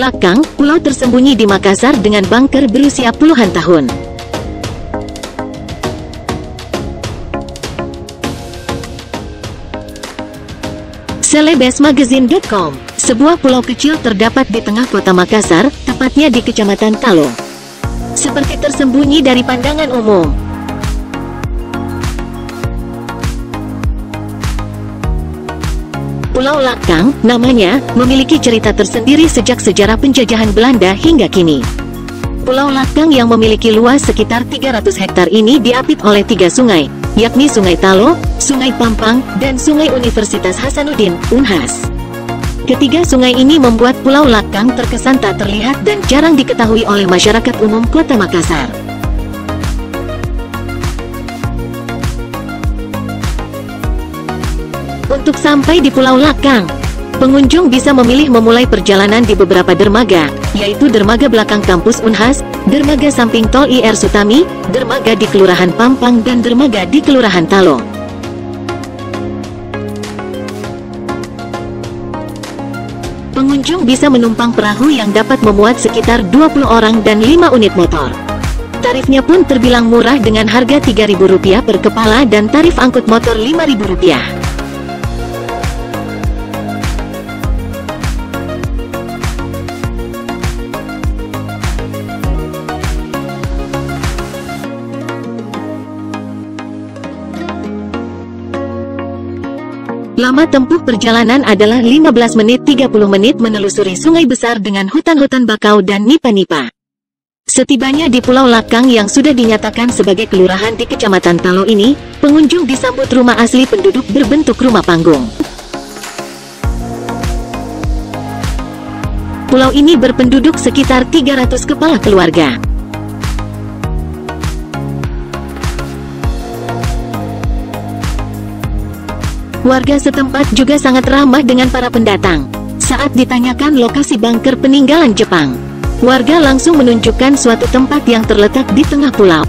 Lakang, pulau tersembunyi di Makassar dengan bunker berusia puluhan tahun. Selebesmagazine.com Sebuah pulau kecil terdapat di tengah kota Makassar, tepatnya di Kecamatan Kalo. Seperti tersembunyi dari pandangan umum. Pulau Lakang, namanya, memiliki cerita tersendiri sejak sejarah penjajahan Belanda hingga kini. Pulau Lakang yang memiliki luas sekitar 300 hektar ini diapit oleh tiga sungai, yakni Sungai Talo, Sungai Pampang, dan Sungai Universitas Hasanuddin, Unhas. Ketiga sungai ini membuat Pulau Lakang terkesan tak terlihat dan jarang diketahui oleh masyarakat umum kota Makassar. Untuk sampai di Pulau Lakang, pengunjung bisa memilih memulai perjalanan di beberapa dermaga, yaitu dermaga belakang kampus Unhas, dermaga samping tol IR Sutami, dermaga di Kelurahan Pampang dan dermaga di Kelurahan Talo. Pengunjung bisa menumpang perahu yang dapat memuat sekitar 20 orang dan 5 unit motor. Tarifnya pun terbilang murah dengan harga Rp3.000 per kepala dan tarif angkut motor Rp5.000. Lama tempuh perjalanan adalah 15 menit 30 menit menelusuri sungai besar dengan hutan-hutan bakau dan nipa-nipa. Setibanya di Pulau Lakang yang sudah dinyatakan sebagai kelurahan di Kecamatan Talo ini, pengunjung disambut rumah asli penduduk berbentuk rumah panggung. Pulau ini berpenduduk sekitar 300 kepala keluarga. Warga setempat juga sangat ramah dengan para pendatang. Saat ditanyakan lokasi bunker peninggalan Jepang, warga langsung menunjukkan suatu tempat yang terletak di tengah pulau.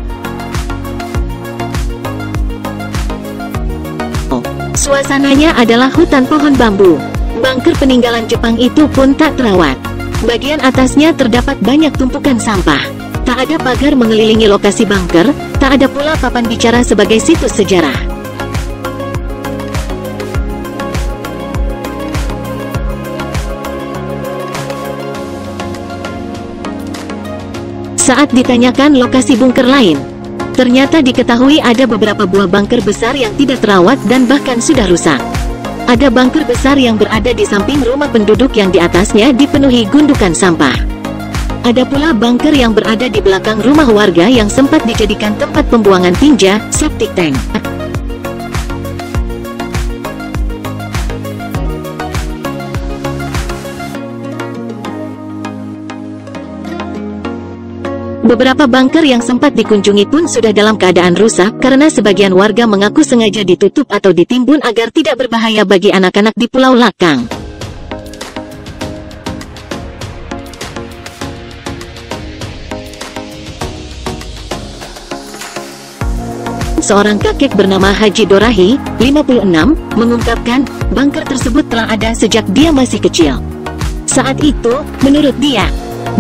Suasananya adalah hutan pohon bambu. Bunker peninggalan Jepang itu pun tak terawat. Bagian atasnya terdapat banyak tumpukan sampah. Tak ada pagar mengelilingi lokasi bunker, tak ada pula papan bicara sebagai situs sejarah. Saat ditanyakan lokasi bunker lain, ternyata diketahui ada beberapa buah bunker besar yang tidak terawat dan bahkan sudah rusak. Ada bunker besar yang berada di samping rumah penduduk yang di atasnya dipenuhi gundukan sampah. Ada pula bunker yang berada di belakang rumah warga yang sempat dijadikan tempat pembuangan tinja, septic tank. Beberapa bunker yang sempat dikunjungi pun sudah dalam keadaan rusak karena sebagian warga mengaku sengaja ditutup atau ditimbun agar tidak berbahaya bagi anak-anak di Pulau Lakang. Seorang kakek bernama Haji Dorahi, 56, mengungkapkan, bunker tersebut telah ada sejak dia masih kecil. Saat itu, menurut dia,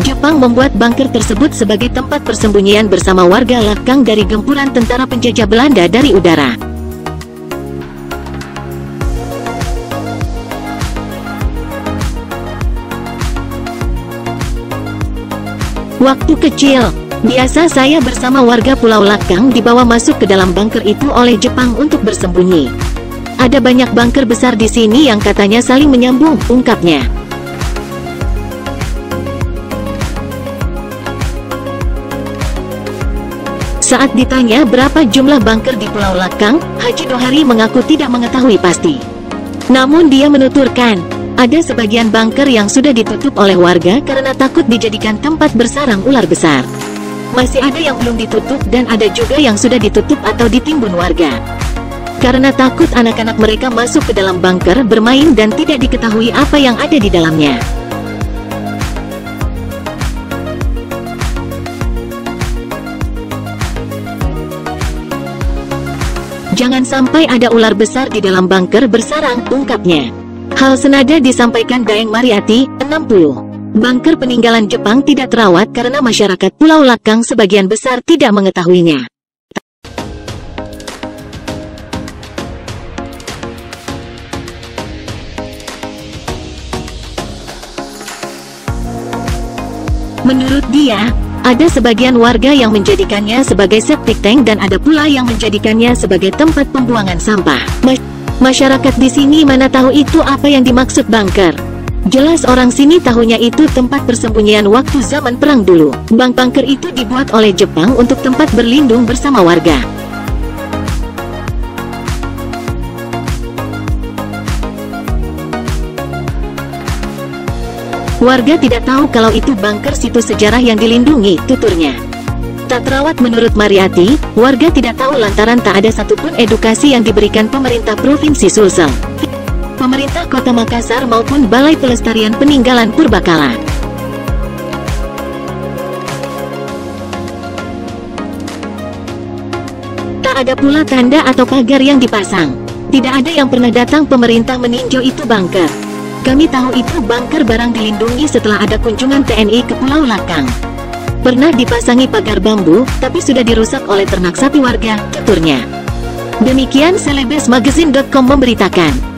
Jepang membuat bunker tersebut sebagai tempat persembunyian bersama warga Lakang dari gempuran tentara penjajah Belanda dari udara. Waktu kecil, biasa saya bersama warga Pulau Lakang dibawa masuk ke dalam bunker itu oleh Jepang untuk bersembunyi. Ada banyak bunker besar di sini yang katanya saling menyambung, ungkapnya. Saat ditanya berapa jumlah bunker di Pulau Lakang, Haji Dohari mengaku tidak mengetahui pasti. Namun dia menuturkan, ada sebagian bunker yang sudah ditutup oleh warga karena takut dijadikan tempat bersarang ular besar. Masih ada yang belum ditutup dan ada juga yang sudah ditutup atau ditimbun warga. Karena takut anak-anak mereka masuk ke dalam bunker bermain dan tidak diketahui apa yang ada di dalamnya. Jangan sampai ada ular besar di dalam bunker bersarang, ungkapnya. Hal senada disampaikan Daeng Mariati, 60. Bunker peninggalan Jepang tidak terawat karena masyarakat Pulau Lakang sebagian besar tidak mengetahuinya. Menurut dia, ada sebagian warga yang menjadikannya sebagai septic tank dan ada pula yang menjadikannya sebagai tempat pembuangan sampah. Mas masyarakat di sini mana tahu itu apa yang dimaksud bunker. Jelas orang sini tahunya itu tempat persembunyian waktu zaman perang dulu. Bank bunker itu dibuat oleh Jepang untuk tempat berlindung bersama warga. Warga tidak tahu kalau itu bunker situs sejarah yang dilindungi, tuturnya. Tak terawat menurut Mariati, warga tidak tahu lantaran tak ada satupun edukasi yang diberikan pemerintah Provinsi Sulsel, pemerintah Kota Makassar maupun Balai Pelestarian Peninggalan Purbakala. Tak ada pula tanda atau pagar yang dipasang. Tidak ada yang pernah datang pemerintah meninjau itu bunker. Kami tahu itu bunker barang dilindungi setelah ada kunjungan TNI ke Pulau Lakang. Pernah dipasangi pagar bambu, tapi sudah dirusak oleh ternak sapi warga, tuturnya. Demikian Selebesmagazine.com memberitakan.